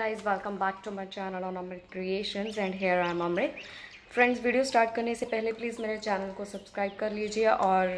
guys welcome back to my channel on Amrit Creations and here I am Amrit friends video start करने से पहले please मेरे channel को subscribe कर लीजिए और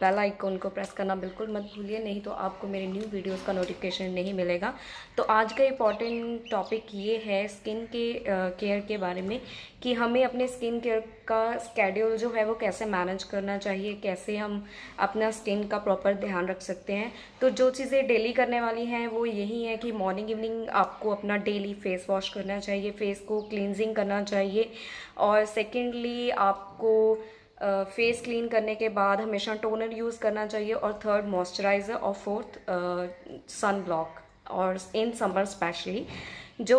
बेल आइकन को प्रेस करना बिल्कुल मत भूलिए, नहीं तो आपको मेरे न्यू वीडियोस का नोटिफिकेशन नहीं मिलेगा। तो आज का इंपॉर्टेंट टॉपिक ये है स्किन के केयर के बारे में कि हमें अपने स्किन केयर का स्केड्यूल जो है वो कैसे मैनेज करना चाहिए, कैसे हम अपना स्किन का प्रॉपर ध्यान रख सकते हैं। तो जो चीज़ें डेली करने वाली हैं वो यही है कि मॉर्निंग इवनिंग आपको अपना डेली फेस वॉश करना चाहिए फेस को क्लिनजिंग करना चाहिए और सेकेंडली आपको फेस uh, क्लीन करने के बाद हमेशा टोनर यूज़ करना चाहिए और थर्ड मॉइस्चराइज़र और फोर्थ सन ब्लॉक और इन समर स्पेशली जो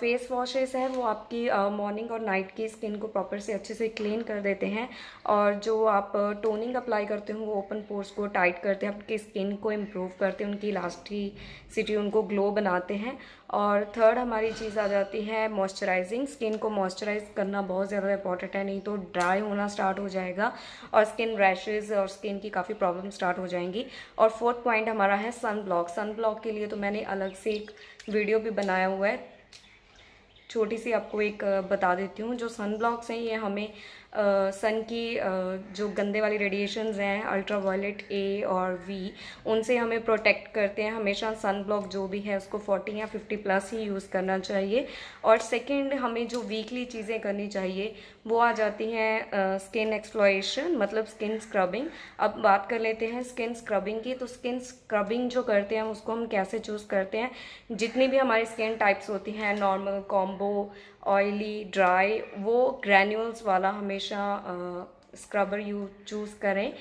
फेस uh, वॉशेस है वो आपकी मॉर्निंग uh, और नाइट की स्किन को प्रॉपर से अच्छे से क्लीन कर देते हैं और जो आप टोनिंग uh, अप्लाई करते हो वो ओपन पोर्स को टाइट करते हैं आपकी स्किन को इम्प्रूव करते हैं उनकी इलास्टिसिटी उनको ग्लो बनाते हैं और थर्ड हमारी चीज़ आ जाती है मॉइस्चराइजिंग स्किन को मॉइस्चराइज करना बहुत ज़्यादा इंपॉर्टेंट है, नहीं तो ड्राई होना स्टार्ट हो जाएगा और स्किन रैशेज और स्किन की काफ़ी प्रॉब्लम स्टार्ट हो जाएँगी. और फोर्थ पॉइंट हमारा है सन ब्लॉक सन ब्लॉक के लिए तो मैंने अलग से एक वीडियो भी बनाया हुआ है. छोटी सी आपको एक बता देती हूँ। जो सन ब्लॉक्स हैं ये हमें सन की आ, जो गंदे वाली रेडिएशंस हैं अल्ट्रा वायलेट ए और वी उनसे हमें प्रोटेक्ट करते हैं। हमेशा सन ब्लॉक जो भी है उसको 40 या 50 प्लस ही यूज़ करना चाहिए। और सेकंड हमें जो वीकली चीज़ें करनी चाहिए वो आ जाती हैं स्किन एक्सप्लोएशन मतलब स्किन स्क्रबिंग अब बात कर लेते हैं स्किन स्क्रबिंग की। तो स्किन स्क्रबिंग जो करते हैं उसको हम कैसे चूज़ करते हैं? जितनी भी हमारी स्किन टाइप्स होती हैं नॉर्मल कॉम्बो ऑयली ड्राई वो ग्रैन्यूल्स वाला हमेशा स्क्रबर यू चूज़ करें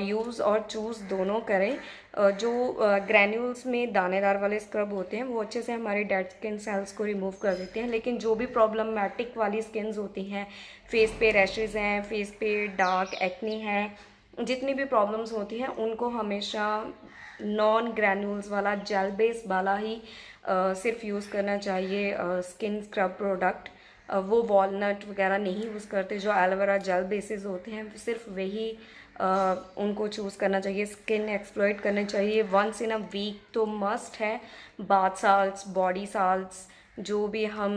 यूज़ और चूज़ दोनों करें। जो ग्रैन्यूल्स में दानेदार वाले स्क्रब होते हैं, वो अच्छे से हमारे डेड स्किन सेल्स को रिमूव कर देते हैं। लेकिन जो भी प्रॉब्लमेटिक वाली स्किन्स होती हैं फेस पे रैशेज़ हैं फेस पे डार्क एक्नी है जितनी भी प्रॉब्लम्स होती हैं उनको हमेशा नॉन ग्रैन्यूल्स वाला जेल बेस वाला ही आ, सिर्फ़ यूज़ करना चाहिए स्किन स्क्रब प्रोडक्ट वो वॉलनट वगैरह नहीं यूज़ करते जो एलोवेरा जेल बेसिस होते हैं सिर्फ़ वही उनको चूज़ करना चाहिए स्किन एक्सप्लोइट करना चाहिए। वंस इन अ वीक तो मस्ट है। बाथ साल्ट्स बॉडी साल्ट्स जो भी हम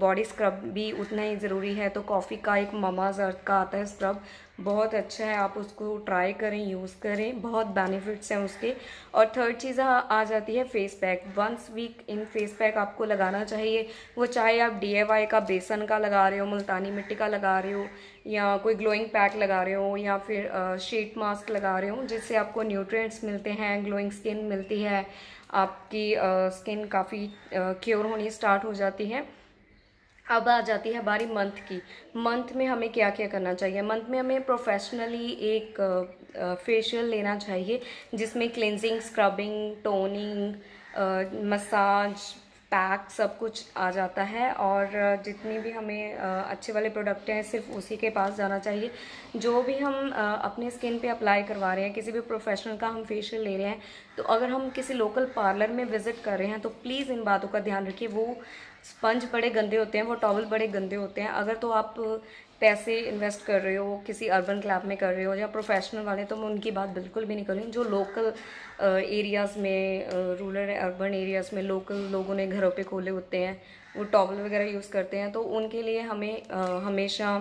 बॉडी स्क्रब भी उतना ही ज़रूरी है। तो कॉफ़ी का एक ममा अर्थ का आता है स्क्रब बहुत अच्छा है, आप उसको ट्राई करें यूज़ करें, बहुत बेनिफिट्स हैं उसके। और थर्ड चीज़ आ जाती है face pack once week in face pack आपको लगाना चाहिए। वो चाहे आप डी का, बेसन का लगा रहे हो, मुल्तानी मिट्टी का लगा रहे हो, या कोई ग्लोइंग पैक लगा रहे हो, या फिर शीट मास्क लगा रहे हो, जिससे आपको न्यूट्रिएंट्स मिलते हैं ग्लोइंग स्किन मिलती है, आपकी स्किन काफ़ी क्योर होनी स्टार्ट हो जाती है। अब आ जाती है हमारी मंथ की। मंथ में हमें क्या क्या करना चाहिए? मंथ में हमें प्रोफेशनली एक फेशियल लेना चाहिए, जिसमें cleansing scrubbing toning massage pack सब कुछ आ जाता है और जितनी भी हमें अच्छे वाले प्रोडक्ट हैं, सिर्फ़ उसी के पास जाना चाहिए। जो भी हम अपने स्किन पे अप्लाई करवा रहे हैं, किसी भी प्रोफेशनल का हम फेशियल ले रहे हैं तो अगर हम किसी लोकल पार्लर में विज़िट कर रहे हैं तो प्लीज़ इन बातों का ध्यान रखिए। वो स्पंज बड़े गंदे होते हैं, वो टॉवल बड़े गंदे होते हैं। अगर तो आप पैसे इन्वेस्ट कर रहे हो, किसी अर्बन क्लब में कर रहे हो या प्रोफेशनल वाले तो मैं उनकी बात बिल्कुल भी नहीं कर रही जो लोकल एरियाज़ में रूरल अर्बन एरियाज़ में लोकल लोगों ने घरों पे खोले होते हैं, वो टॉवल वगैरह यूज़ करते हैं तो उनके लिए हमें हमेशा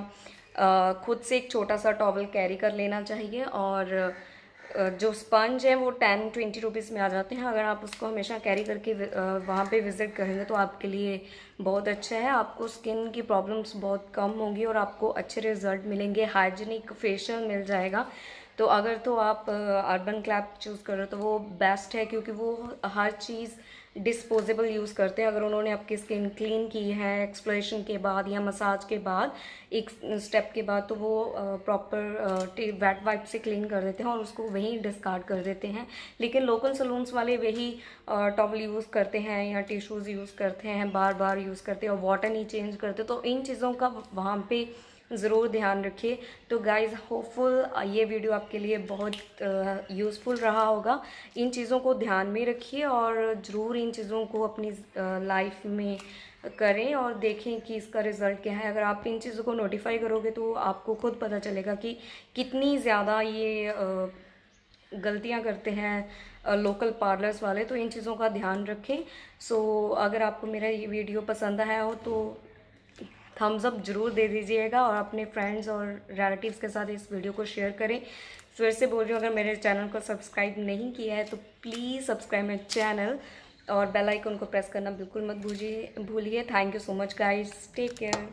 खुद से एक छोटा सा टॉवल कैरी कर लेना चाहिए और जो स्पंज है वो टेन, ट्वेंटी रुपीज़ में आ जाते हैं। अगर आप उसको हमेशा कैरी करके वहाँ पे विज़िट करेंगे तो आपके लिए बहुत अच्छा है। आपको स्किन की प्रॉब्लम्स बहुत कम होंगी और आपको अच्छे रिज़ल्ट मिलेंगे। हाइजीनिक फेशियल मिल जाएगा। तो अगर तो आप अर्बन क्लैप चूज़ करो तो वो बेस्ट है क्योंकि वो हर चीज़ डिस्पोजेबल यूज़ करते हैं। अगर उन्होंने आपकी स्किन क्लीन की है एक्सप्लोरेशन के बाद या मसाज के बाद, एक स्टेप के बाद तो वो प्रॉपर वेट वाइप से क्लीन कर देते हैं और उसको वहीं डिस्कार्ड कर देते हैं। लेकिन लोकल सलून्स वाले वही टॉवल यूज़ करते हैं या टिश्यूज़ यूज़ करते हैं बार बार यूज़ करते हैं और वाटर नहीं चेंज करते। तो इन चीज़ों का वहाँ पे ज़रूर ध्यान रखिए। तो गाइज़ होपफुल ये वीडियो आपके लिए बहुत यूज़फुल रहा होगा। इन चीज़ों को ध्यान में रखिए और ज़रूर इन चीज़ों को अपनी लाइफ में करें और देखें कि इसका रिज़ल्ट क्या है। अगर आप इन चीज़ों को नोटिफाई करोगे तो आपको खुद पता चलेगा कि कितनी ज़्यादा ये गलतियाँ करते हैं लोकल पार्लर्स वाले। तो इन चीज़ों का ध्यान रखें। सो अगर आपको मेरा ये वीडियो पसंद आया हो तो थम्स अप ज़रूर दे दीजिएगा और अपने फ्रेंड्स और रिलेटिव्स के साथ इस वीडियो को शेयर करें। फिर से बोल रही हूँ, अगर मेरे चैनल को सब्सक्राइब नहीं किया है तो प्लीज़ सब्सक्राइब माई चैनल और बेल आइकन को प्रेस करना बिल्कुल मत भूलिए भूलिए। Thank you so much guys take care